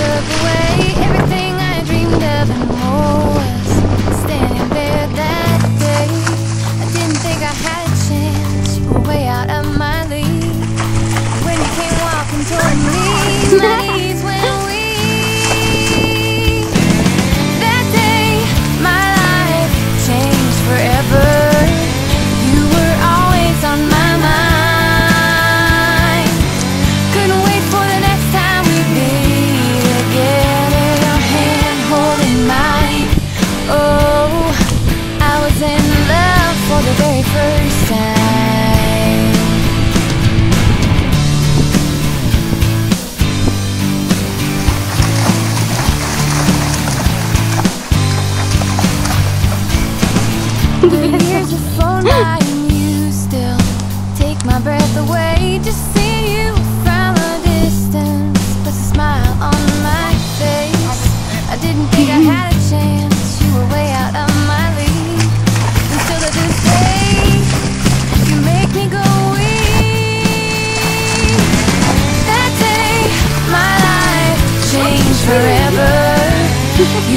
everything I dreamed of and more was standing there that day. I didn't think I had a chance. You were way out of my league when you came walking toward me. first time. When years before I knew still Take my breath away, just see Yeah.